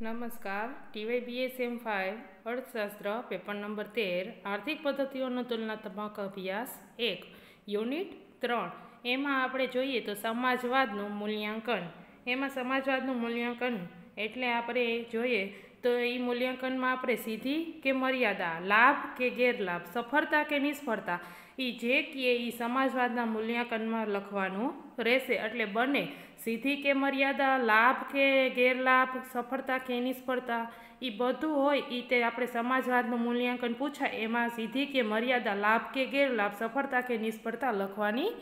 નમસ્કાર. TY BSM five, અર્થશાસ્ત્ર, paper number તેર, આર્થિક પદ્ધતિઓનો તુલનાત્મક અભ્યાસ એક, યુનિટ ત્રણ. એમાં આપણે જોઈએ તો સમાજવાદનું મૂલ્યાંકન. એમાં સમાજવાદનું મૂલ્યાંકન એટલે આપણે જોઈએ તો એ મૂલ્યાંકનમાં આપણે સીધી કે મર્યાદા, લાભ કે ગેરલાભ, સફળતા કે નિષ્ફળતા એ જે કહે એ સમાજવાદના મૂલ્યાંકનમાં લખવાનું રહેશે. એટલે બંને સીધી કે મર્યાદા, લાભ કે ગેરલાભ, સફળતા કે નિષ્ફળતા એ બધું હોય એ તે આપણે સમાજવાદનું મૂલ્યાંકન પૂછાય, એમાં સીધી કે મર્યાદા, લાભ કે ગેરલાભ, સફળતા કે નિષ્ફળતા લખવાની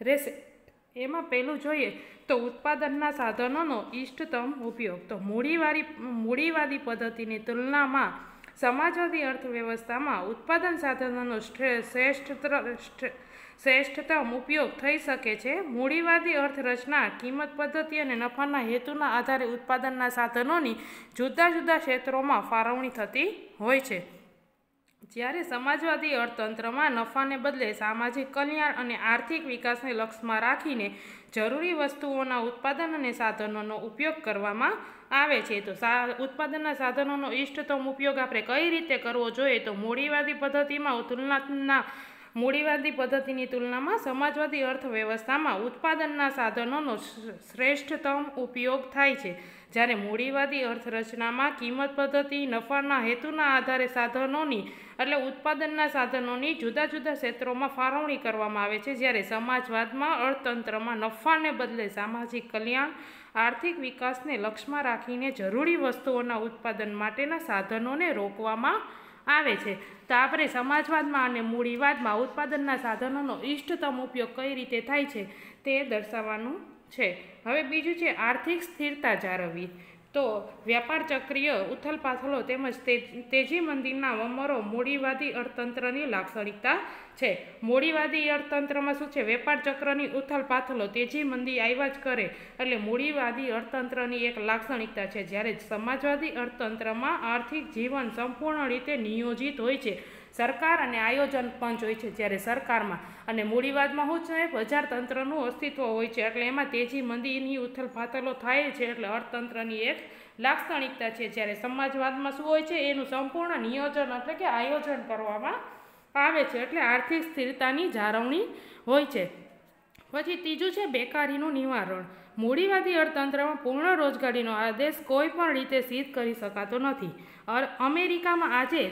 રહેશે. એમાં પહેલું જોઈએ તો ઉત્પાદનના સાધનોનો ઇષ્ટતમ ઉપયોગ. તો મૂડીવાળી મૂડીવાદી પદ્ધતિની તુલનામાં સમાજવાદી અર્થવ્યવસ્થામાં ઉત્પાદન સાધનોનો શ્રેષ્ઠ શ્રેષ્ઠતમ ઉપયોગ થઈ શકે છે. મૂડીવાદી અર્થરચના, કિંમત પદ્ધતિ અને નફાના હેતુના આધારે ઉત્પાદનના સાધનોની જુદા જુદા ક્ષેત્રોમાં ફાળવણી થતી હોય છે. જ્યારે સમાજવાદી અર્થતંત્રમાં નફાને બદલે સામાજિક કલ્યાણ અને આર્થિક વિકાસને લક્ષ્યમાં રાખીને જરૂરી વસ્તુઓના ઉત્પાદન અને સાધનોનો ઉપયોગ કરવામાં આવે છે. તો સા, ઉત્પાદનના સાધનોનો ઇષ્ટતમ ઉપયોગ આપણે કઈ રીતે કરવો જોઈએ? તો મૂડીવાદી પદ્ધતિમાં તુલનાના મૂડીવાદી પદ્ધતિની તુલનામાં સમાજવાદી અર્થવ્યવસ્થામાં ઉત્પાદનના સાધનોનો શ્રેષ્ઠતમ ઉપયોગ થાય છે. જ્યારે મૂડીવાદી અર્થરચનામાં કિંમત પદ્ધતિ, નફાના હેતુના આધારે સાધનોની, એટલે ઉત્પાદનના સાધનોની જુદા જુદા ક્ષેત્રોમાં ફાળવણી કરવામાં આવે છે. જ્યારે સમાજવાદમાં, અર્થતંત્રમાં નફાને બદલે સામાજિક કલ્યાણ, આર્થિક વિકાસને લક્ષ્યમાં રાખીને જરૂરી વસ્તુઓના ઉત્પાદન માટેના સાધનોને રોકવામાં આવે છે. તો આપણે સમાજવાદમાં અને મૂડીવાદમાં ઉત્પાદનના સાધનોનો ઇષ્ટતમ ઉપયોગ કઈ રીતે થાય છે તે દર્શાવવાનું છે. હવે બીજું છે આર્થિક સ્થિરતા જાળવવી. તો વ્યાપાર ચક્રીય ઉથલપાથલો તેમજ તેજી મંદીના વમરો મૂડીવાદી અર્થતંત્રની લાક્ષણિકતા છે. મૂડીવાદી અર્થતંત્રમાં શું છે? વેપાર ચક્રની ઉથલપાથલો તેજી મંદી આવ્યા જ કરે. એટલે મૂડીવાદી અર્થતંત્રની એક લાક્ષણિકતા છે. જ્યારે સમાજવાદી અર્થતંત્રમાં આર્થિક જીવન સંપૂર્ણ રીતે નિયોજિત હોય છે. સરકાર અને આયોજન પંચ હોય છે. જ્યારે સરકારમાં અને મૂડીવાદમાં શું છે બજાર તંત્રનું અસ્તિત્વ હોય છે. એટલે એમાં તેજી, મંદીની ઉથલપાથલો થાય છે એટલે અર્થતંત્રની એક લાક્ષણિકતા છે. જ્યારે સમાજવાદમાં શું હોય છે એનું સંપૂર્ણ નિયોજન એટલે કે આયોજન કરવામાં આવે છે. એટલે આર્થિક સ્થિરતાની જાળવણી હોય છે. પછી ત્રીજું છે બેકારીનું નિવારણ. મૂડીવાદી અર્થતંત્રમાં પૂર્ણ રોજગારીનો આદેશ કોઈ પણ રીતે સિદ્ધ કરી શકાતો નથી. અમેરિકામાં આજે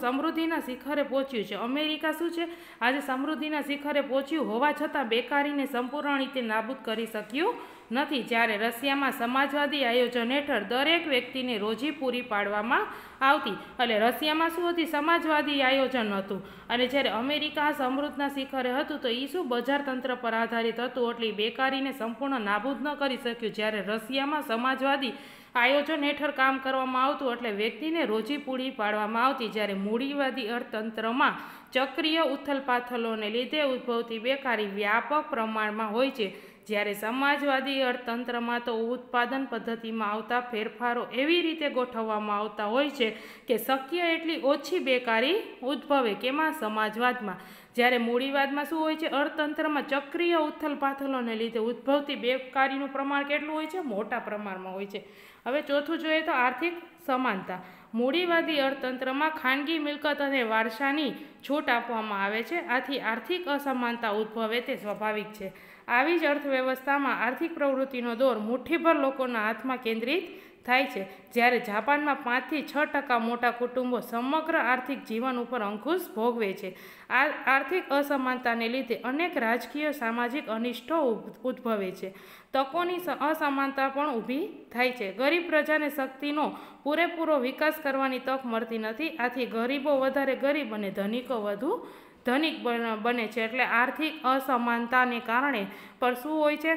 સમૃદ્ધિના શિખરે પહોંચ્યું છે. અમેરિકા શું છે? આજે સમૃદ્ધિના શિખરે પહોંચ્યું હોવા છતાં બેકારીને સંપૂર્ણ રીતે નાબૂદ કરી શક્યું નથી. જ્યારે રશિયામાં સમાજવાદી આયોજન હેઠળ દરેક વ્યક્તિને રોજી પૂરી પાડવામાં આવતી. એટલે રશિયામાં શું હતી? સમાજવાદી આયોજન હતું. અને જ્યારે અમેરિકા સમૃદ્ધના શિખરે હતું, તો એ શું? બજાર તંત્ર પર આધારિત હતું. એટલે બેકારીને સંપૂર્ણ નાબૂદ ન કરી શક્યું. જ્યારે રશિયામાં સમાજવાદી આયોજન હેઠળ કામ કરવામાં આવતું, એટલે વ્યક્તિને રોજી પૂરી પાડવામાં આવતી. જ્યારે મૂડીવાદી અર્થતંત્રમાં ચક્રીય ઉથલપાથલોને લીધે ઉદ્ભવતી બેકારી વ્યાપક પ્રમાણમાં હોય છે. જ્યારે સમાજવાદી અર્થતંત્રમાં તો ઉત્પાદન પદ્ધતિમાં આવતા ફેરફારો એવી રીતે ગોઠવવામાં આવતા હોય છે કે શક્ય એટલી ઓછી બેકારી ઉદ્ભવે કેમાં સમાજવાદમાં. જ્યારે મૂડીવાદમાં શું હોય છે? અર્થતંત્રમાં ચક્રીય ઉથલપાથલોને લીધે ઉદ્ભવતી બેકારીનું પ્રમાણ કેટલું હોય છે? મોટા પ્રમાણમાં હોય છે. હવે ચોથું જોઈએ તો આર્થિક સમાનતા. મૂડીવાદી અર્થતંત્રમાં ખાનગી મિલકત અને વારસાની છૂટ આપવામાં આવે છે. આથી આર્થિક અસમાનતા ઉદ્ભવે તે સ્વાભાવિક છે. આવી જ અર્થવ્યવસ્થામાં આર્થિક પ્રવૃત્તિનો દોર મુઠ્ઠીભર લોકોના હાથમાં કેન્દ્રિત થાય છે. જ્યારે જાપાનમાં પાંચથી છ ટકા મોટા કુટુંબો સમગ્ર આર્થિક જીવન ઉપર અંકુશ ભોગવે છે. આ આર્થિક અસમાનતાને લીધે અનેક રાજકીય, સામાજિક અનિષ્ટો ઉદ્ભવે છે. તકોની અસમાનતા પણ ઊભી થાય છે. ગરીબ પ્રજાને શક્તિનો પૂરેપૂરો વિકાસ કરવાની તક મળતી નથી. આથી ગરીબો વધારે ગરીબ અને ધનિકો વધુ ધનિક બને છે એટલે આર્થિક અસમાનતાને કારણે પર શું હોય છે.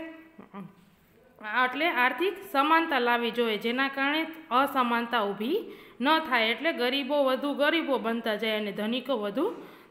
એટલે આર્થિક સમાનતા લાવવી જોઈએ, જેના કારણે અસમાનતા ઊભી ન થાય. એટલે ગરીબો વધુ ગરીબો બનતા જાય અને ધનિકો વધુ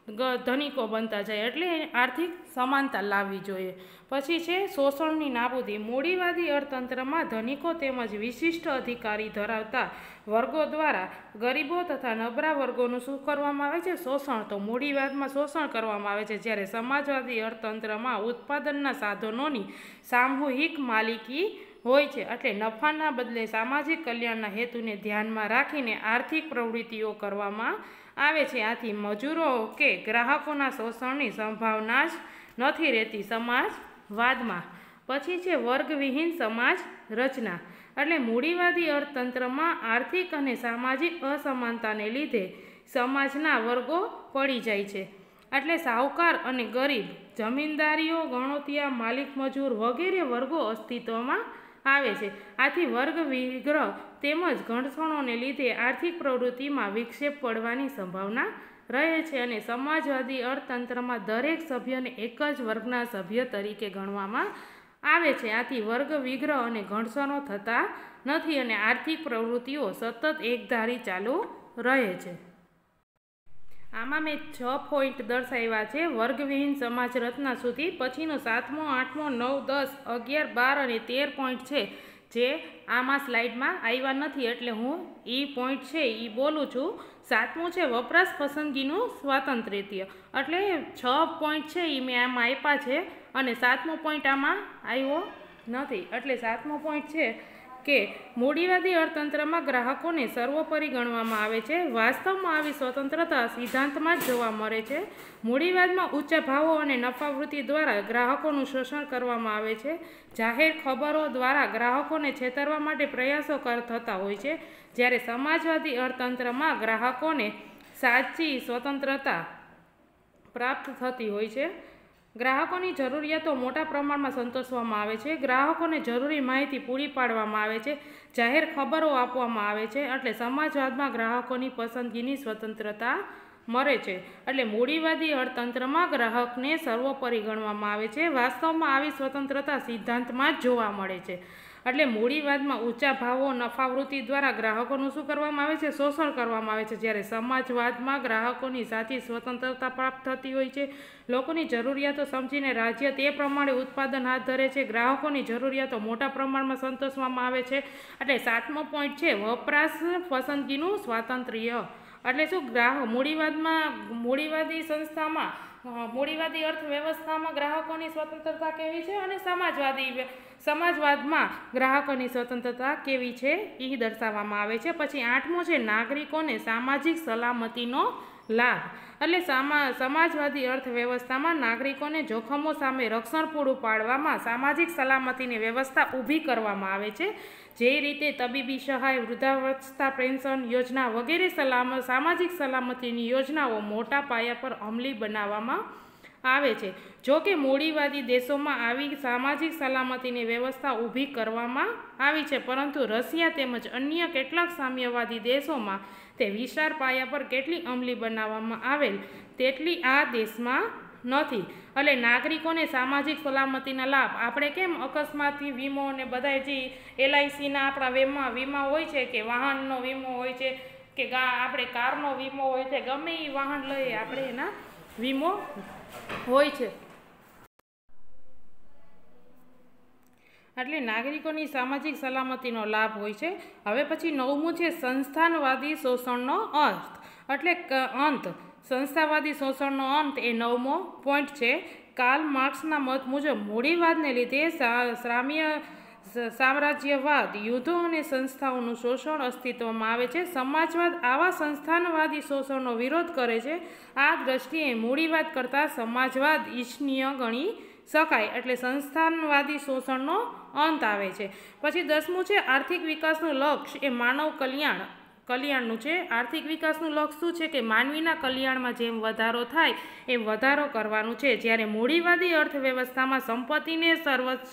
ધનિકો બનતા જાય એટલે આર્થિક સમાનતા લાવવી જોઈએ. પછી છે શોષણની નાબૂદી. મૂડીવાદી અર્થતંત્રમાં ધનિકો તેમજ વિશિષ્ટ અધિકારી ધરાવતા વર્ગો દ્વારા ગરીબો તથા નબળા વર્ગોનું શું કરવામાં આવે છે? શોષણ. તો મૂડીવાદમાં શોષણ કરવામાં આવે છે. જ્યારે સમાજવાદી અર્થતંત્રમાં ઉત્પાદનના સાધનોની સામૂહિક માલિકી હોય છે. એટલે નફાના બદલે સામાજિક કલ્યાણના હેતુને ધ્યાનમાં રાખીને આર્થિક પ્રવૃત્તિઓ કરવામાં આવે છે. આથી મજૂરો કે ગ્રાહકોના શોષણની સંભાવના જ નથી રહેતી સમાજવાદમાં. પછી છે વર્ગવિહીન સમાજ રચના. એટલે મૂડીવાદી અર્થતંત્રમાં આર્થિક અને સામાજિક અસમાનતાને લીધે સમાજના વર્ગો પડી જાય છે. એટલે સાહુકાર અને ગરીબ, જમીનદારીઓ, ગણોતિયા, માલિક, મજૂર વગેરે વર્ગો અસ્તિત્વમાં આવે છે. આથી વર્ગ વિગ્રહ તેમજ ઘર્ષણોને લીધે આર્થિક પ્રવૃત્તિમાં વિક્ષેપ પડવાની સંભાવના રહે છે અને સમાજવાદી અર્થતંત્રમાં દરેક સભ્યને એક જ વર્ગના સભ્ય તરીકે ગણવામાં આવે છે. આથી વર્ગ વિગ્રહ અને ઘર્ષણો થતા નથી અને આર્થિક પ્રવૃત્તિઓ સતત એકધારી ચાલુ રહે છે. આમાં મેં છ પોઈન્ટ દર્શાવ્યા છે. વર્ગવિહીન સમાજ રચના સુધી પછીનો સાતમો, આઠમો, નવ, દસ, અગિયાર, બાર અને તેર પોઈન્ટ છે. જે આમાં સ્લાઇડમાં આવ્યા નથી એટલે હું એ પોઈન્ટ છે એ બોલું છું. સાતમું છે વપરાશ પસંદગીનું સ્વાતંત્ર્ય એટલે છ પોઈન્ટ છે એ મેં આમાં આપ્યા છે. અને સાતમો પોઈન્ટ આમાં આવ્યો નથી. એટલે સાતમો પોઈન્ટ છે કે મૂડીવાદી અર્થતંત્રમાં ગ્રાહકોને સર્વોપરી ગણવામાં આવે છે. વાસ્તવમાં આવી સ્વતંત્રતા સિદ્ધાંતમાં જ જોવા મળે છે. મૂડીવાદમાં ઊંચા ભાવો અને નફાવૃત્તિ દ્વારા ગ્રાહકોનું શોષણ કરવામાં આવે છે. જાહેર ખબરો દ્વારા ગ્રાહકોને છેતરવા માટે પ્રયાસો કર, થતા હોય છે. જ્યારે સમાજવાદી અર્થતંત્રમાં ગ્રાહકોને સાચી સ્વતંત્રતા પ્રાપ્ત થતી હોય છે. ગ્રાહકોની જરૂરિયાતો મોટા પ્રમાણમાં સંતોષવામાં આવે છે. ગ્રાહકોને જરૂરી માહિતી પૂરી પાડવામાં આવે છે. જાહેર ખબરો આપવામાં આવે છે. એટલે સમાજવાદમાં ગ્રાહકોની પસંદગીની સ્વતંત્રતા મળે છે. એટલે મૂડીવાદી અર્થતંત્રમાં ગ્રાહકને સર્વોપરી ગણવામાં આવે છે. વાસ્તવમાં આવી સ્વતંત્રતા સિદ્ધાંતમાં જ જોવા મળે છે. એટલે મૂડીવાદમાં ઊંચા ભાવો, નફાવૃત્તિ દ્વારા ગ્રાહકોનું શું કરવામાં આવે છે? શોષણ કરવામાં આવે છે. જ્યારે સમાજવાદમાં ગ્રાહકોની સાચી સ્વતંત્રતા પ્રાપ્ત થતી હોય છે. લોકોની જરૂરિયાતો સમજીને રાજ્ય તે પ્રમાણે ઉત્પાદન હાથ ધરે છે. ગ્રાહકોની જરૂરિયાતો મોટા પ્રમાણમાં સંતોષવામાં આવે છે. એટલે સાતમો પોઈન્ટ છે, વપરાશ પસંદગીનું સ્વાતંત્ર્ય. એટલે શું ગ્રાહક મૂડીવાદમાં, મૂડીવાદી સંસ્થામાં મૂડીવાદી અર્થવ્યવસ્થામાં ગ્રાહકોની સ્વતંત્રતા કેવી છે અને સમાજવાદી સમાજવાદમાં ગ્રાહકોની સ્વતંત્રતા કેવી છે એ દર્શાવવામાં આવે છે. પછી આઠમો છે, નાગરિકોને સામાજિક સલામતીનો લાભ. એટલે સામા સમાજવાદી અર્થવ્યવસ્થામાં નાગરિકોને જોખમો સામે રક્ષણ પૂરું પાડવામાં સામાજિક સલામતીની વ્યવસ્થા ઊભી કરવામાં આવે છે. જે રીતે તબીબી સહાય, વૃદ્ધાવસ્થા પેન્શન યોજના વગેરે સલામ, સામાજિક સલામતીની યોજનાઓ મોટા પાયા પર અમલી બનાવવામાં આવે છે. જો કે મૂડીવાદી દેશોમાં આવી સામાજિક સલામતીની વ્યવસ્થા ઊભી કરવામાં આવી છે, પરંતુ રશિયા તેમજ અન્ય કેટલાક સામ્યવાદી દેશોમાં તે વિશાળ પાયા પર કેટલી અમલી બનાવવામાં આવેલ, તેટલી આ દેશમાં નથી. એટલે નાગરિકોને સામાજિક સલામતીના લાભ. આપણે કેમ અકસ્માતથી વીમો અને બધા જે એલઆઈસીના આપણા વીમા વીમા હોય છે કે વાહનનો વીમો હોય છે કે આપણે કારનો વીમો હોય છે, ગમે એ વાહન લઈએ, આપણે એના વીમો હોય છે. એટલે નાગરિકોની સામાજિક સલામતીનો લાભ હોય છે. હવે પછી નવમું છે સંસ્થાનવાદી શોષણનો અર્થ. એટલે અંત. સંસ્થાવાદી શોષણનો અંત એ નવમો પોઈન્ટ છે. કાર્લ માર્ક્સના મત મુજબ મૂડીવાદને લીધે શ્રામ્ય સામ્રાજ્યવાદ, યુદ્ધો અને સંસ્થાઓનું શોષણ અસ્તિત્વમાં આવે છે. સમાજવાદ આવા સંસ્થાનવાદી શોષણનો વિરોધ કરે છે. આ દ્રષ્ટિએ મૂડીવાદ કરતાં સમાજવાદ ઈચ્છનીય ગણી શકાય એટલે સંસ્થાનવાદી શોષણનો અંત આવે છે. પછી દસમું છે, આર્થિક વિકાસનું લક્ષ્ય એ માનવ કલ્યાણ. કલ્યાણનું છે. આર્થિક વિકાસનું લક્ષ્ય શું છે કે માનવીના કલ્યાણમાં જેમ વધારો થાય એમ વધારો કરવાનું છે. જ્યારે મૂડીવાદી અર્થવ્યવસ્થામાં સંપત્તિને સર્વોચ્ચ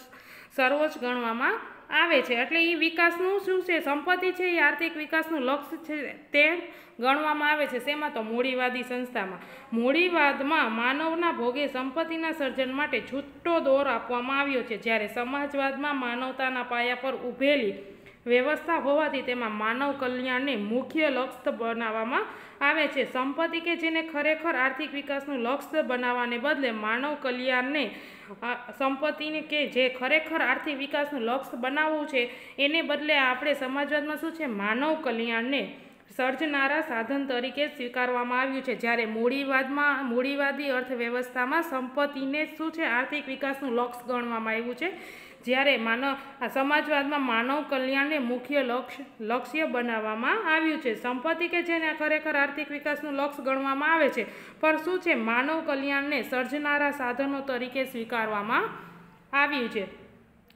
સર્વોચ્ચ ગણવામાં આવે છે. એટલે એ વિકાસનું શું છે? સંપત્તિ છે એ આર્થિક વિકાસનું લક્ષ્ય છે તે ગણવામાં આવે છે. શેમાં? તો મૂડીવાદી સંસ્થામાં. મૂડીવાદમાં માનવના ભોગે સંપત્તિના સર્જન માટે છૂટો દોર આપવામાં આવ્યો છે. જ્યારે સમાજવાદમાં માનવતાના પાયા પર ઊભેલી વ્યવસ્થા હોવાથી તેમાં માનવ કલ્યાણને મુખ્ય લક્ષ્ય બનાવવામાં આવે છે. સંપત્તિ કે જેને ખરેખર આર્થિક વિકાસનું લક્ષ્ય બનાવવાને બદલે માનવ કલ્યાણને સંપત્તિને કે જે ખરેખર આર્થિક વિકાસનું લક્ષ્ય બનાવવું છે, એને બદલે આપણે સમાજવાદમાં શું છે? માનવ કલ્યાણને સર્જનારા સાધન તરીકે સ્વીકારવામાં આવ્યું છે. જ્યારે મૂડીવાદમાં, મૂડીવાદી અર્થવ્યવસ્થામાં સંપત્તિને શું છે? આર્થિક વિકાસનું લક્ષ્ય ગણવામાં આવ્યું છે. જ્યારે માનવ સમાજવાદમાં માનવ કલ્યાણને મુખ્ય લક્ષ્ય લક્ષ્ય બનાવવામાં આવ્યું છે. સંપત્તિ કે જેને ખરેખર આર્થિક વિકાસનું લક્ષ્ય ગણવામાં આવે છે, પણ શું છે માનવ કલ્યાણને સર્જનારા સાધનો તરીકે સ્વીકારવામાં આવ્યું છે?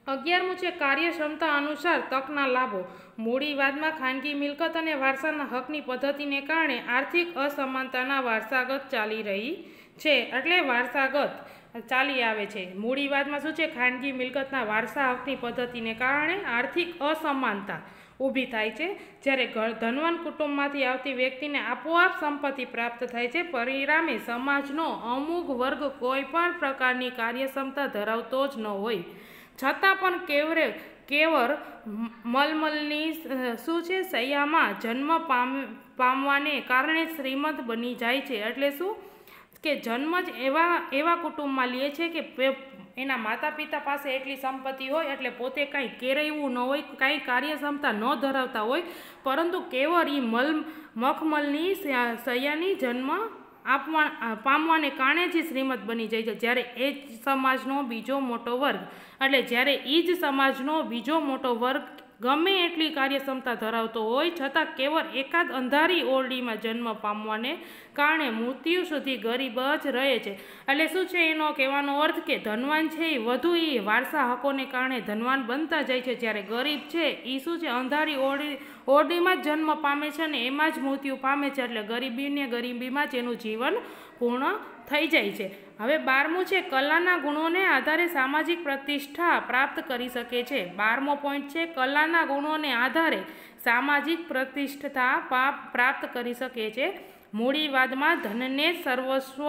અગિયારમું છે કાર્યક્ષમતા અનુસાર તકના લાભો. મૂડીવાદમાં ખાનગી મિલકત અને વારસાના હકની પદ્ધતિને કારણે આર્થિક અસમાનતાના વારસાગત ચાલી રહી છે. એટલે વારસાગત ચાલી આવે છે. મૂડીવાદમાં શું છે? ખાનગી મિલકતના વારસા હકની પદ્ધતિને કારણે આર્થિક અસમાનતા ઊભી થાય છે. જ્યારે ધનવાન કુટુંબમાંથી આવતી વ્યક્તિને આપોઆપ સંપત્તિ પ્રાપ્ત થાય છે. પરિણામે સમાજનો અમુક વર્ગ કોઈ પણ પ્રકારની કાર્યક્ષમતા ધરાવતો જ ન હોય. છતાં પણ કેવરે કેવર મલમલની શું છે? સૈયામાં જન્મ પામ, પામવાને કારણે શ્રીમંત બની જાય છે. એટલે શું? કે જન્મ જ એવા એવા કુટુંબમાં લે છે કે એના માતા પિતા પાસે એટલી સંપત્તિ હોય એટલે પોતે કાંઈ કેરવવું ન હોય, કાંઈ કાર્યક્ષમતા ન ધરાવતા હોય, પરંતુ કેવળ એ મલ, મખમલની સૈયાની જન્મ આપવા, પામવાને કારણે જ શ્રીમદ બની જાય છે. જ્યારે એ જ સમાજનો બીજો મોટો વર્ગ, એટલે જ્યારે એ જ સમાજનો બીજો મોટો વર્ગ ગમે એટલી કાર્યક્ષમતા ધરાવતો હોય, છતાં કેવળ એકાદ અંધારી ઓરડીમાં જન્મ પામવાને કારણે મૃત્યુ સુધી ગરીબ જ રહે છે. એટલે શું છે એનો કહેવાનો અર્થ કે ધનવાન છે એ વધુ એ વારસા હકોને કારણે ધનવાન બનતા જાય છે. જ્યારે ગરીબ છે એ શું છે અંધારી ઓરડી ઓરડીમાં જ જન્મ પામે છે અને એમાં જ મૃત્યુ પામે છે એટલે ગરીબીને ગરીબીમાં જ એનું જીવન પૂર્ણ થઈ જાય છે. હવે બારમું છે, કલાના ગુણોને આધારે સામાજિક પ્રતિષ્ઠા પ્રાપ્ત કરી શકે છે. બારમો પોઈન્ટ છે, કલાના ગુણોને આધારે સામાજિક પ્રતિષ્ઠા પ્રાપ્ત કરી શકે છે. મૂડીવાદમાં ધનને સર્વસ્વ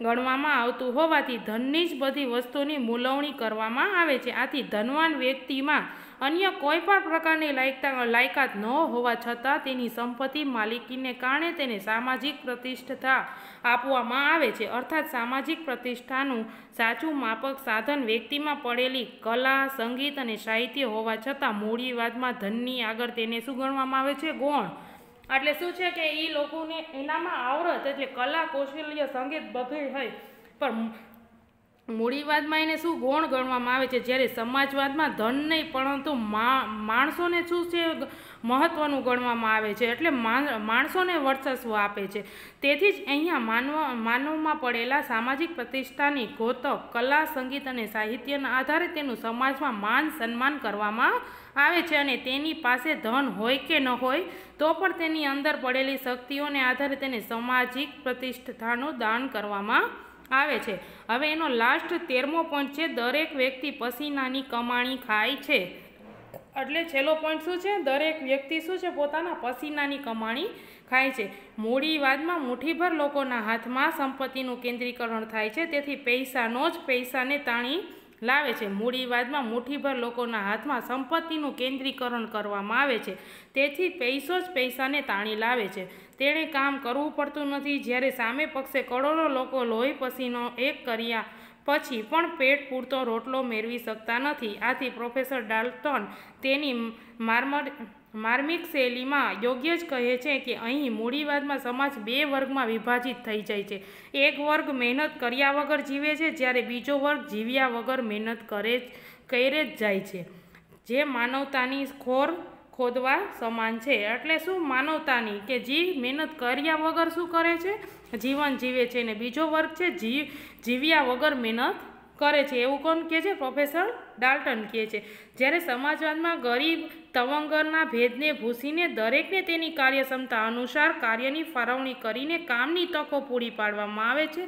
ગણવામાં આવતું હોવાથી ધનની જ બધી વસ્તુની મૂલવણી કરવામાં આવે છે. આથી ધનવાન વ્યક્તિમાં અન્ય કોઈ પણ પ્રકારની લાયકતા, લાયકાત ન હોવા છતાં તેની સંપત્તિ માલિકીને કારણે તેને સામાજિક પ્રતિષ્ઠા આપવામાં આવે છે. અર્થાત સામાજિક પ્રતિષ્ઠાનું સાચું માપક સાધન વ્યક્તિમાં પડેલી કલા, સંગીત અને સાહિત્ય હોવા છતાં મૂડીવાદમાં ધનની આગળ તેને શું ગણવામાં આવે છે. ગૌણ એટલે શું છે કે એ લોકોને એનામાં આવડત એટલે કલા, કૌશલ્ય, સંગીત બધું હોય. પણ મૂડીવાદમાં એને શું ગૌણ ગણવામાં આવે છે? જ્યારે સમાજવાદમાં ધન નહીં, પરંતુ માણસોને શું છે મહત્ત્વનું ગણવામાં આવે છે? એટલે માણસોને વર્ચસ્વ આપે છે. તેથી જ અહીંયા માનવ, માનવમાં પડેલા સામાજિક પ્રતિષ્ઠાની ગોતક કલા, સંગીત અને સાહિત્યના આધારે તેનું સમાજમાં માન, સન્માન કરવામાં આવે છે અને તેની પાસે ધન હોય કે ન હોય, તો પણ તેની અંદર પડેલી શક્તિઓને આધારે તેને સામાજિક પ્રતિષ્ઠાનું દાન કરવામાં આવે છે. હવે એનો લાસ્ટ તેરમો પોઈન્ટ છે, દરેક વ્યક્તિ પસીનાની કમાણી ખાય છે. એટલે છેલ્લો પોઈન્ટ શું છે? દરેક વ્યક્તિ શું છે? પોતાના પસીનાની કમાણી ખાય છે. મૂડીવાદમાં મુઠ્ઠીભર લોકોના હાથમાં સંપત્તિનું કેન્દ્રીકરણ થાય છે. તેથી પૈસાનો જ પૈસાને તાણી લાવે છે. મૂડીવાદમાં મુઠ્ઠીભર લોકોના હાથમાં સંપત્તિનું કેન્દ્રીકરણ કરવામાં આવે છે. તેથી પૈસો જ પૈસાને તાણી લાવે છે. તેણે કામ કરવું પડતું નથી. જ્યારે સામે પક્ષે કરોડો લોકો લોહી પસીનો એક કર્યા પછી પણ પેટ પૂરતો રોટલો મેળવી શકતા નથી. આથી પ્રોફેસર ડાલ્ટન તેની માર્મર માર્મિક શૈલીમાં યોગ્ય જ કહે છે કે અહીં મૂડીવાદમાં સમાજ બે વર્ગમાં વિભાજિત થઈ જાય છે. એક વર્ગ મહેનત કર્યા વગર જીવે છે, જ્યારે બીજો વર્ગ જીવ્યા વગર મહેનત કરે કરે જ જાય છે. જે માનવતાની ખોર ખોદવા સમાન છે. એટલે શું માનવતાની? કે જીવ મહેનત કર્યા વગર શું કરે છે? જીવન જીવે છે ને બીજો વર્ગ છે, જીવ જીવ્યા વગર મહેનત કરે છે. એવું કોણ કહે છે? પ્રોફેસર ડાલ્ટન કહે છે. જ્યારે સમાજવાદમાં ગરીબ તવંગરના ભેદને ભૂસીને દરેકને તેની કાર્યક્ષમતા અનુસાર કાર્યની ફાળવણી કરીને કામની તકો પૂરી પાડવામાં આવે છે,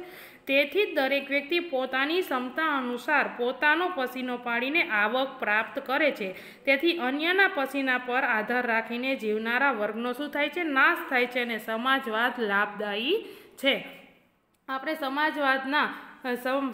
તેથી જ દરેક વ્યક્તિ પોતાની ક્ષમતા અનુસાર પોતાનો પસીનો પાડીને આવક પ્રાપ્ત કરે છે. તેથી અન્યના પસીના પર આધાર રાખીને જીવનારા વર્ગનો શું થાય છે? નાશ થાય છે અને સમાજવાદ લાભદાયી છે. આપણે સમાજવાદના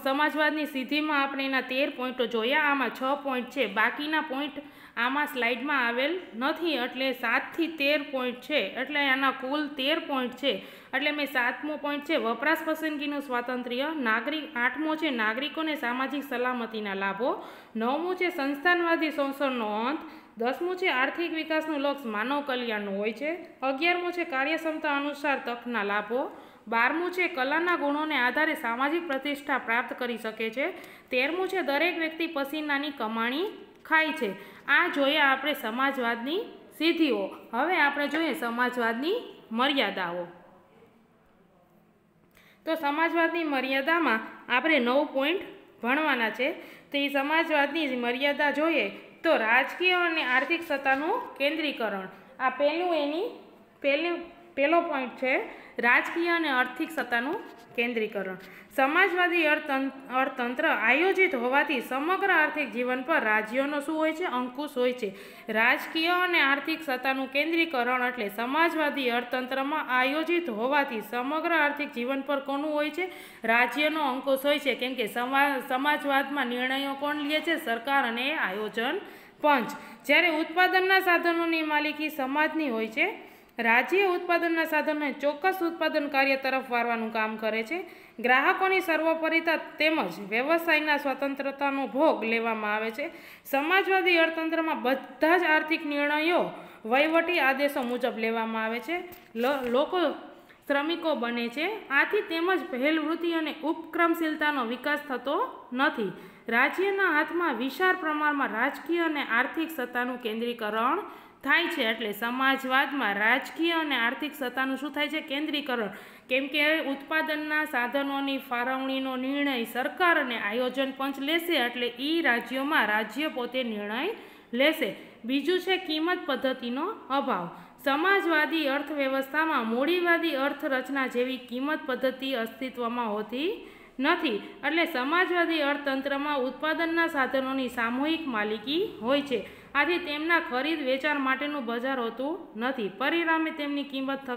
સમાજવાદની સિદ્ધિમાં આપણે એના તેર પોઈન્ટો જોયા, આમાં છ પોઈન્ટ છે. બાકીના પોઈન્ટ આમાં સ્લાઇડમાં આવેલ નથી, એટલે સાતથી તેર પોઈન્ટ છે. એટલે આના કુલ તેર પોઈન્ટ છે. એટલે મેં સાતમો પોઈન્ટ છે, વપરાશ પસંદગીનું સ્વાતંત્ર્ય. નાગરિક, આઠમો છે, નાગરિકોને સામાજિક સલામતીના લાભો. નવમું છે, સંસ્થાનવાદી સંસદનો અંત. દસમું છે, આર્થિક વિકાસનું લક્ષ્ય. માનવ કલ્યાણનું હોય છે. અગિયારમું છે, કાર્યક્ષમતા અનુસાર તકના લાભો. બારમું છે, કલાના ગુણોને આધારે સામાજિક પ્રતિષ્ઠા પ્રાપ્ત કરી શકે છે. તેરમું છે, દરેક વ્યક્તિ પસીનાની કમાણી ખાય છે. આ જોઈએ આપણે સમાજવાદની સિદ્ધિઓ. હવે આપણે જોઈએ સમાજવાદની મર્યાદાઓ. તો સમાજવાદની મર્યાદામાં આપણે નવ પોઈન્ટ ભણવાના છે. તો એ સમાજવાદની મર્યાદા જોઈએ તો રાજકીય અને આર્થિક સત્તાનું કેન્દ્રીકરણ. આ પહેલું એની પહેલું, પહેલો પોઈન્ટ છે. રાજકીય અને આર્થિક સત્તાનું કેન્દ્રીકરણ. સમાજવાદી અર્થતંત્ર આયોજિત હોવાથી સમગ્ર આર્થિક જીવન પર રાજ્યોનો શું હોય છે? અંકુશ હોય છે. રાજકીય અને આર્થિક સત્તાનું કેન્દ્રીકરણ એટલે સમાજવાદી અર્થતંત્રમાં આયોજિત હોવાથી સમગ્ર આર્થિક જીવન પર કોનું હોય છે? રાજ્યનો અંકુશ હોય છે. કેમ કે સમાજવાદમાં નિર્ણયો કોણ લે છે? સરકાર અને આયોજન પંચ. જ્યારે ઉત્પાદનના સાધનોની માલિકી સમાજની હોય છે રાજ્ય ઉત્પાદનના સાધનોને ચોક્કસ ઉત્પાદન કાર્ય તરફ વારવાનું કામ કરે છે. ગ્રાહકોની સર્વોપરિતા તેમજ વ્યવસાયના સ્વતંત્રતાનો ભોગ લેવામાં આવે છે. સમાજવાદી અર્થતંત્રમાં બધા જ આર્થિક નિર્ણયો વહીવટી આદેશો મુજબ લેવામાં આવે છે. લોકો શ્રમિકો બને છે. આથી તેમજ પહેલવૃત્તિ અને ઉપક્રમશીલતાનો વિકાસ થતો નથી. રાજ્યના હાથમાં વિશાળ પ્રમાણમાં રાજકીય અને આર્થિક સત્તાનું કેન્દ્રીકરણ થાય છે એટલે સમાજવાદમાં રાજકીય અને આર્થિક સત્તાનું શું થાય છે? કેન્દ્રીકરણ. કેમ કે ઉત્પાદનના સાધનોની ફાળવણીનો નિર્ણય સરકાર અને આયોજન પંચ લેશે એટલે એ રાજ્યોમાં રાજ્ય પોતે નિર્ણય લેશે. બીજું છે કિંમત પદ્ધતિનો અભાવ. સમાજવાદી અર્થવ્યવસ્થામાં મૂડીવાદી અર્થરચના જેવી કિંમત પદ્ધતિ અસ્તિત્વમાં હોતી નથી. એટલે સમાજવાદી અર્થતંત્રમાં ઉત્પાદનના સાધનોની સામૂહિક માલિકી હોય છે. આથી તેમના ખરીદ વેચાણ માટેનું બજાર હોતું નથી. પરિણામે તેમની કિંમત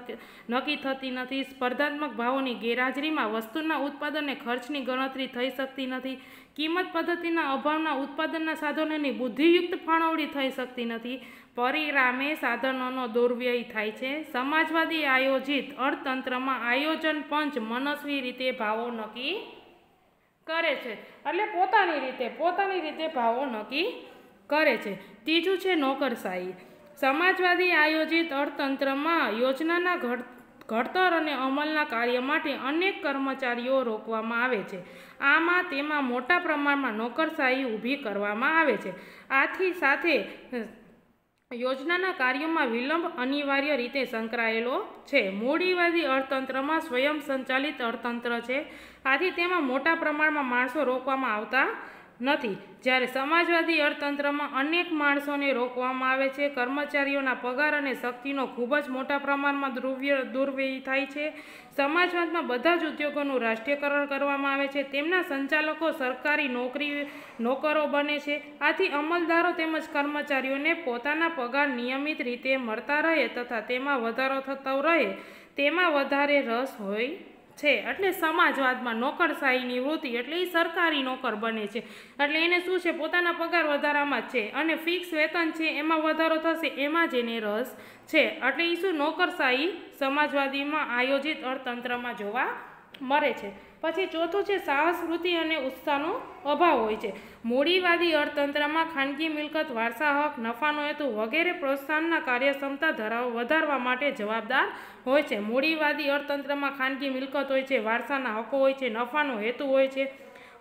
નક્કી થતી નથી. સ્પર્ધાત્મક ભાવોની ગેરહાજરીમાં વસ્તુના ઉત્પાદનને ખર્ચની ગણતરી થઈ શકતી નથી. કિંમત પદ્ધતિના અભાવના ઉત્પાદનના સાધનોની બુદ્ધિયુક્ત ફાળવણી થઈ શકતી નથી. પરિણામે સાધનોનો દુર્વ્યય થાય છે. સમાજવાદી આયોજિત અર્થતંત્રમાં આયોજન પંચ મનસ્વી રીતે ભાવો નક્કી કરે છે. એટલે પોતાની રીતે પોતાની રીતે ભાવો નક્કી કરે છે. ત્રીજું છે નોકરશાહી. સમાજવાદી આયોજિત અર્થતંત્રમાં યોજનાના ઘડતર અને અમલના કાર્ય માટે અનેક કર્મચારીઓ રોકવામાં આવે છે. આમાં તેમાં મોટા પ્રમાણમાં નોકરશાહી ઊભી કરવામાં આવે છે. આથી સાથે યોજનાના કાર્યોમાં વિલંબ અનિવાર્ય રીતે સંકળાયેલો છે. મૂડીવાદી અર્થતંત્રમાં સ્વયં સંચાલિત અર્થતંત્ર છે. આથી તેમાં મોટા પ્રમાણમાં માણસો રોકવામાં આવતા નથી. જ્યારે સમાજવાદી અર્થતંત્રમાં અનેક માણસોને રોકવામાં આવે છે, કર્મચારીઓના પગાર અને શક્તિનો ખૂબ જ મોટા પ્રમાણમાં દુર્વ્ય દુર્વ્યય થાય છે, સમાજવાદમાં બધા જ ઉદ્યોગોનું રાષ્ટ્રીયકરણ કરવામાં આવે છે, તેમના સંચાલકો સરકારી નોકરી, નોકરો બને છે. આથી અમલદારો તેમજ કર્મચારીઓને પોતાના પગાર નિયમિત રીતે મળતા રહે તથા તેમાં વધારો થતો રહે, તેમાં વધારે રસ હોય છે. એટલે સમાજવાદમાં નોકરશાહીની વૃત્તિ એટલે એ સરકારી નોકર બને છે. એટલે એને શું છે? પોતાના પગાર વધારામાં છે અને ફિક્સ વેતન છે એમાં વધારો થશે, એમાં જ એને રસ છે. એટલે એ શું? નોકરશાહી સમાજવાદીમાં આયોજિત અર્થતંત્રમાં જોવા મળે છે. પછી ચોથું છે સાહસ અને ઉત્સાહનો અભાવ હોય છે. મૂડીવાદી અર્થતંત્રમાં ખાનગી મિલકત, વારસા હક, નફાનો હેતુ વગેરે પ્રોત્સાહનના કાર્યક્ષમતા ધરાવ, વધારવા માટે જવાબદાર હોય છે. મૂડીવાદી અર્થતંત્રમાં ખાનગી મિલકત હોય છે, વારસાના હકો હોય છે, નફાનો હેતુ હોય છે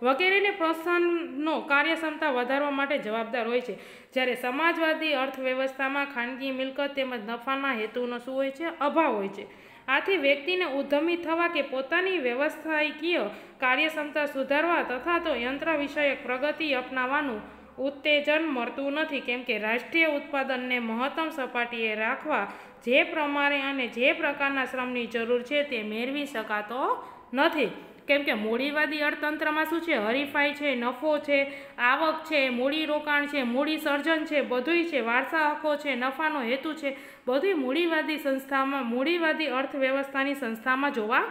વગેરેને પ્રોત્સાહનનો કાર્યક્ષમતા વધારવા માટે જવાબદાર હોય છે. જ્યારે સમાજવાદી અર્થવ્યવસ્થામાં ખાનગી મિલકત તેમજ નફાના હેતુનો શું હોય છે? અભાવ હોય છે. આથી વ્યક્તિને ઉદ્યમી થવા કે પોતાની વ્યવસાયકીય કાર્યક્ષમતા સુધારવા તથા તો યંત્ર વિષયક પ્રગતિ અપનાવવાનું ઉત્તેજન મળતું નથી. કેમ કે રાષ્ટ્રીય ઉત્પાદનને મહત્તમ સપાટીએ રાખવા જે પ્રમાણે અને જે પ્રકારના શ્રમની જરૂર છે તે મેળવી શકાતો નથી. કેમ કે મૂડીવાદી અર્થતંત્રમાં શું છે? હરીફાઈ છે, નફો છે, આવક છે, મૂડી રોકાણ છે, મૂડી સર્જન છે, બધુંય છે, વારસા હકો છે, નફાનો હેતુ છે. બધું મૂડીવાદી સંસ્થામાં, મૂડીવાદી અર્થવ્યવસ્થાની સંસ્થામાં જોવા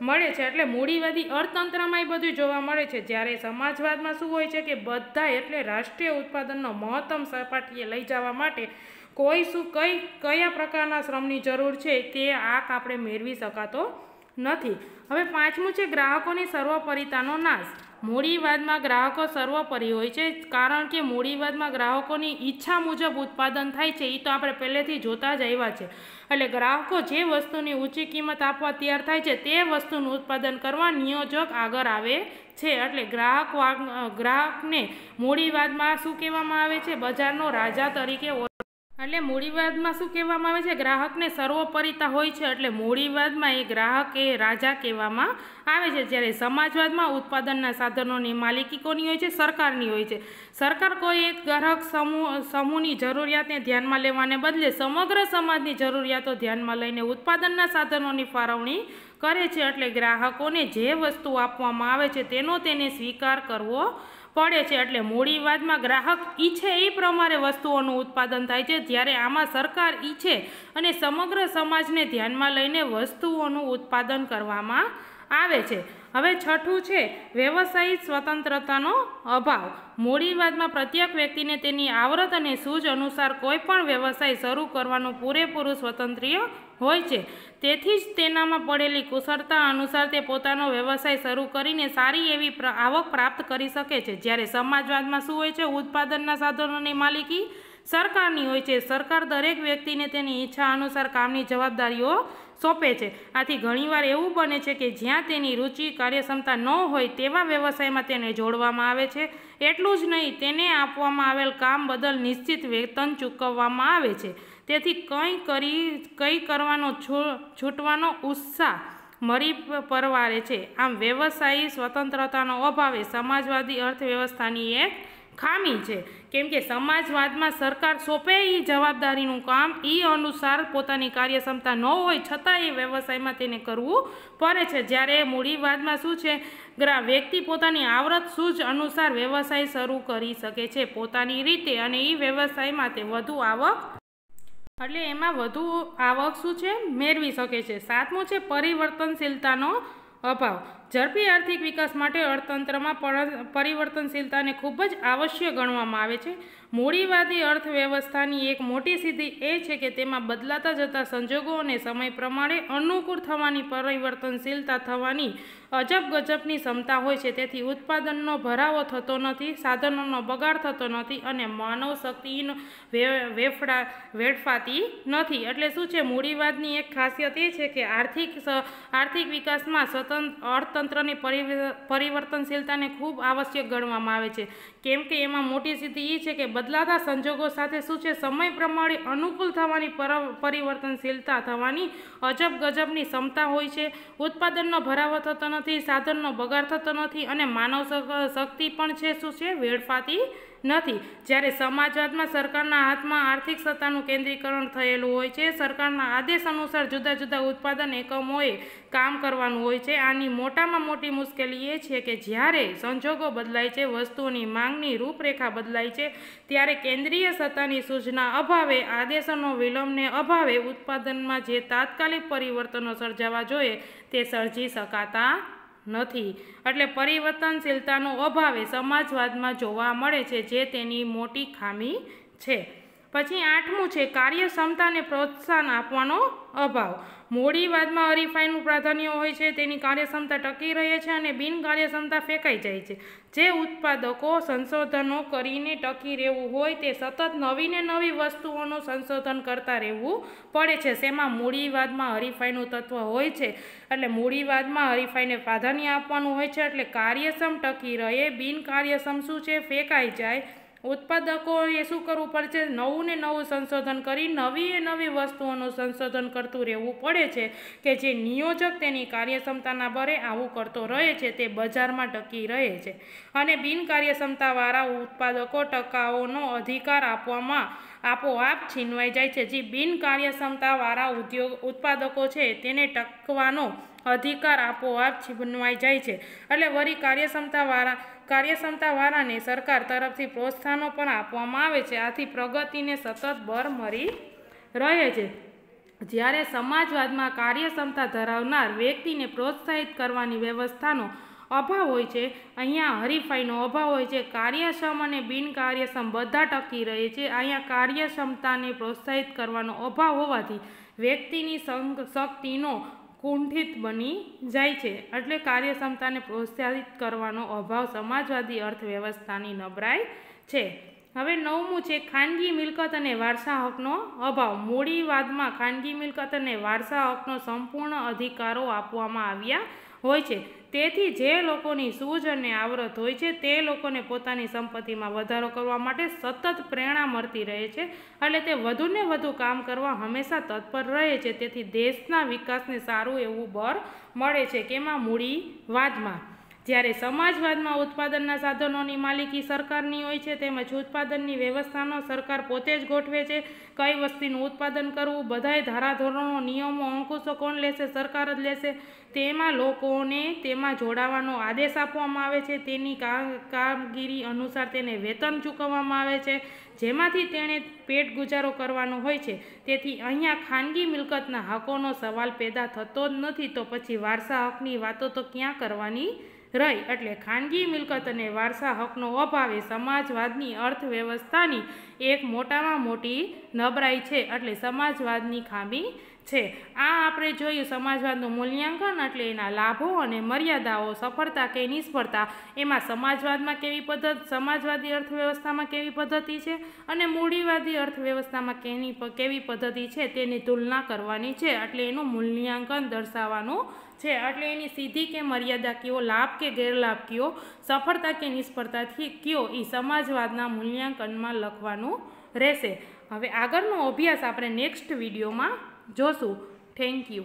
મળે છે. એટલે મૂડીવાદી અર્થતંત્રમાં એ બધું જોવા મળે છે. જ્યારે સમાજવાદમાં શું હોય છે કે બધા એટલે રાષ્ટ્રીય ઉત્પાદનનો મહત્તમ સપાટીએ લઈ જવા માટે કોઈ શું કઈ, કયા પ્રકારના શ્રમની જરૂર છે તે આંક આપણે મેળવી શકાતો નથી. હવે પાંચમું છે ગ્રાહકોની સર્વોપરિતાનો નાશ. મૂડીવાદમાં ગ્રાહકો સર્વોપરી હોય છે, કારણ કે મૂડીવાદમાં ગ્રાહકોની ઈચ્છા મુજબ ઉત્પાદન થાય છે એ તો આપણે પહેલેથી જોતા જ આવ્યા છે. એટલે ગ્રાહકો જે વસ્તુની ઊંચી કિંમત આપવા તૈયાર થાય છે, તે વસ્તુનું ઉત્પાદન કરવા નિયોજક આગળ આવે છે. એટલે ગ્રાહક ગ્રાહકને મૂડીવાદમાં શું કહેવામાં આવે છે? બજારનો રાજા તરીકે એટલે મૂડીવાદમાં શું કહેવામાં આવે છે? ગ્રાહકને સર્વોપરિતા હોય છે એટલે મૂડીવાદમાં એ ગ્રાહક એ રાજા કહેવામાં આવે છે. જ્યારે સમાજવાદમાં ઉત્પાદનના સાધનોની માલિકી કોની હોય છે, સરકારની હોય છે. સરકાર કોઈ એક ગ્રાહક સમૂહ, સમૂહની જરૂરિયાતને ધ્યાનમાં લેવાને બદલે સમગ્ર સમાજની જરૂરિયાતો ધ્યાનમાં લઈને ઉત્પાદનના સાધનોની ફાળવણી કરે છે. એટલે ગ્રાહકોને જે વસ્તુ આપવામાં આવે છે તેનો તેને સ્વીકાર કરવો પડે છે એટલે મૂડીવાદમાં ગ્રાહક ઈચ્છે એ પ્રમાણે વસ્તુઓનું ઉત્પાદન થાય છે. જ્યારે આમાં સરકાર ઈચ્છે અને સમગ્ર સમાજને ધ્યાનમાં લઈને વસ્તુઓનું ઉત્પાદન કરવામાં આવે છે. હવે છઠ્ઠું છે, વ્યવસાયિક સ્વતંત્રતાનો અભાવ. મૂડીવાદમાં પ્રત્યેક વ્યક્તિને તેની આવરત અને સૂઝ અનુસાર કોઈ પણ વ્યવસાય શરૂ કરવાનું પૂરેપૂરું સ્વતંત્ર્ય હોય છે. તેથી જ તેનામાં પડેલી કુશળતા અનુસાર તે પોતાનો વ્યવસાય શરૂ કરીને સારી એવી આવક પ્રાપ્ત કરી શકે છે. જ્યારે સમાજવાદમાં શું હોય છે, ઉત્પાદનના સાધનોની માલિકી સરકારની હોય છે. સરકાર દરેક વ્યક્તિને તેની ઈચ્છા અનુસાર કામની જવાબદારીઓ સોંપે છે. આથી ઘણીવાર એવું બને છે કે જ્યાં તેની રુચિ, કાર્યક્ષમતા ન હોય તેવા વ્યવસાયમાં તેને જોડવામાં આવે છે. એટલું જ નહીં, તેને આપવામાં આવેલ કામ બદલ નિશ્ચિત વેતન ચૂકવવામાં આવે છે. તેથી કંઈ કરી, કંઈ કરવાનો છૂટવાનો ઉત્સાહ મરી પરવારે છે. આમ વ્યવસાયી સ્વતંત્રતાનો અભાવ સમાજવાદી અર્થવ્યવસ્થાની એક ખામી છે. કેમ કે સમાજવાદમાં સરકાર સોંપે એ જવાબદારીનું કામ એ અનુસાર પોતાની કાર્યક્ષમતા ન હોય છતાં એ વ્યવસાયમાં તેને કરવું પડે છે. જ્યારે મૂડીવાદમાં શું છે, ગ્રા વ્યક્તિ પોતાની આવરત સૂઝ અનુસાર વ્યવસાય શરૂ કરી શકે છે. પોતાની રીતે અને એ વ્યવસાયમાં તે વધુ આવક એટલે એમાં વધુ આવક શું છે, મેળવી શકે છે. સાતમું છે પરિવર્તનશીલતાનો અભાવ. ઝડપી આર્થિક વિકાસ માટે અર્થતંત્રમાં પરિવર્તનશીલતાને ખૂબ જ આવશ્યક ગણવામાં આવે છે. મૂડીવાદી અર્થવ્યવસ્થાની એક મોટી સિદ્ધિ એ છે કે તેમાં બદલાતા જતા સંજોગો અને સમય પ્રમાણે અનુકૂળ થવાની પરિવર્તનશીલતા થવાની અજબ ગજબની ક્ષમતા હોય છે. તેથી ઉત્પાદનનો ભરાવો થતો નથી, સાધનોનો બગાડ થતો નથી અને માનવ શક્તિનો વેફડા, વેડફાતી નથી. એટલે શું છે? મૂડીવાદની એક ખાસિયત એ છે કે આર્થિક આર્થિક વિકાસમાં સ્વતંત્ર અર્થતંત્રની પરિવર્તનશીલતાને ખૂબ આવશ્યક ગણવામાં આવે છે. કેમ કે એમાં મોટી સિદ્ધિ એ છે કે બદલાતા સંજોગો સાથે શું છે? સમય પ્રમાણે અનુકૂળ થવાની પરિવર્તનશીલતા થવાની અજબ ગજબની ક્ષમતા હોય છે. ઉત્પાદનનો ભરાવો થતો નથી, સાધનનો બગાડ થતો નથી અને માનવ શક્તિ પણ છે શું છે? વેડફાતી નથી. જ્યારે સમાજવાદમાં સરકારના હાથમાં આર્થિક સત્તાનું કેન્દ્રીકરણ થયેલું હોય છે, સરકારના આદેશ અનુસાર જુદા જુદા ઉત્પાદન એકમોએ કામ કરવાનું હોય છે. આની મોટામાં મોટી મુશ્કેલી એ છે કે જ્યારે સંજોગો બદલાય છે, વસ્તુઓની માંગની રૂપરેખા બદલાય છે, ત્યારે કેન્દ્રીય સત્તાની સૂચના અભાવે, આદેશોનો વિલંબને અભાવે ઉત્પાદનમાં જે તાત્કાલિક પરિવર્તનો સર્જાવા જોઈએ તે સર્જી શકાતા નથી. એટલે પરિવર્તનશીલતાનો અભાવે સમાજવાદમાં જોવા મળે છે જે તેની મોટી ખામી છે. પછી આઠમું છે, કાર્યક્ષમતાને પ્રોત્સાહન આપવાનો અભાવ. મૂડીવાદમાં હરીફાઈનું પ્રાધાન્ય હોય છે, તેની કાર્યક્ષમતા ટકી રહે છે અને બિન કાર્યક્ષમતા ફેંકાઈ જાય છે. જે ઉત્પાદકો સંશોધનો કરીને ટકી રહેવું હોય, તે સતત નવી ને નવી વસ્તુઓનું સંશોધન કરતા રહેવું પડે છે. શેમાં? મૂડીવાદમાં હરીફાઈનું તત્વ હોય છે, એટલે મૂડીવાદમાં હરીફાઈને પ્રાધાન્ય આપવાનું હોય છે, એટલે કાર્યક્ષમ ટકી રહે બિન કાર્યક્ષમ શું છે? ફેંકાઈ જાય ઉત્પાદકોએ શું કરવું પડશે નવું ને નવું સંશોધન કરી નવી એ નવી વસ્તુઓનું સંશોધન કરતું રહેવું પડે છે કે જે નિયોજક તેની કાર્યક્ષમતાના બરે આવું કરતો રહે છે, તે બજારમાં ટકી રહે છે. અને બિનકાર્યક્ષમતાવાળા ઉત્પાદકો ટકાઓનો અધિકાર આપવામાં, આપોઆપ છીનવાઈ જાય છે. જે બિનકાર્યક્ષમતાવાળા ઉદ્યોગ, ઉત્પાદકો છે, તેને ટકવાનો અધિકાર આપોઆપ છીનવાઈ જાય છે. એટલે વળી કાર્યક્ષમતાવાળા કાર્યક્ષમતાવાળાને સરકાર તરફથી પ્રોત્સાહનો પણ આપવામાં આવે છે. આથી પ્રગતિને સતત બર મળી રહે છે. જ્યારે સમાજવાદમાં કાર્યક્ષમતા ધરાવનાર વ્યક્તિને પ્રોત્સાહિત કરવાની વ્યવસ્થાનો અભાવ હોય છે, અહીંયા હરીફાઈનો અભાવ હોય છે, કાર્યક્ષમ અને બિનકાર્યક્ષમ બધા ટકી રહે છે. અહીંયા કાર્યક્ષમતાને પ્રોત્સાહિત કરવાનો અભાવ હોવાથી વ્યક્તિની શક્તિનો કુંઠિત બની જાય છે. એટલે કાર્યક્ષમતાને પ્રોત્સાહિત કરવાનો અભાવ સમાજવાદી અર્થવ્યવસ્થાની નબળાઈ છે. હવે નવમું છે, ખાનગી મિલકત અને વારસા હકનો અભાવ. મૂડીવાદમાં ખાનગી મિલકત અને વારસા હકનો સંપૂર્ણ અધિકારો આપવામાં આવ્યા હોય છે. તેથી જે લોકોની સૂઝ અને આવરત હોય છે, તે લોકોને પોતાની સંપત્તિમાં વધારો કરવા માટે સતત પ્રેરણા મળતી રહે છે એટલે તે વધુને વધુ કામ કરવા હંમેશા તત્પર રહે છે. તેથી દેશના વિકાસને સારું એવું બળ મળે છે. કેમાં મૂડીવાદમાં જ્યારે સમાજવાદમાં ઉત્પાદનના સાધનોની માલિકી સરકારની હોય છે, તેમજ ઉત્પાદનની વ્યવસ્થાનો સરકાર પોતે જ ગોઠવે છે, કઈ વસ્તીનું ઉત્પાદન કરવું, બધાય ધારાધોરણો, નિયમો, અંકુશો કોણ લેશે, સરકાર જ લેશે, તેમાં લોકોને તેમાં જોડાવાનો આદેશ આપવામાં આવે છે, તેની કામગીરી અનુસાર તેને વેતન ચૂકવવામાં આવે છે, જેમાંથી તેણે પેટ ગુજારો કરવાનો હોય છે. તેથી અહીંયા ખાનગી મિલકતના હકોનો સવાલ પેદા થતો જ નથી, તો પછી વારસા હકની વાતો તો ક્યાં કરવાની રહી એટલે ખાનગી મિલકત અને વારસા હકનો અભાવ એ સમાજવાદની અર્થવ્યવસ્થાની એક મોટામાં મોટી નબળાઈ છે એટલે સમાજવાદની ખામી છે. આ આપણે જોયું સમાજવાદનું મૂલ્યાંકન એટલે એના લાભો અને મર્યાદાઓ, સફળતા કે નિષ્ફળતા. એમાં સમાજવાદમાં કેવી પદ્ધતિ, સમાજવાદી અર્થવ્યવસ્થામાં કેવી પદ્ધતિ છે અને મૂડીવાદી અર્થવ્યવસ્થામાં કેની કેવી પદ્ધતિ છે તેની તુલના કરવાની છે એટલે એનું મૂલ્યાંકન દર્શાવવાનું છે. એટલે એની સીધી કે મર્યાદા કયો, લાભ કે ગેરલાભ કયો, સફળતા કે નિષ્ફળતાથી કયો એ સમાજવાદના મૂલ્યાંકનમાં લખવાનું રહેશે. હવે આગળનો અભ્યાસ આપણે નેક્સ્ટ વિડીયોમાં જોશું. Thank you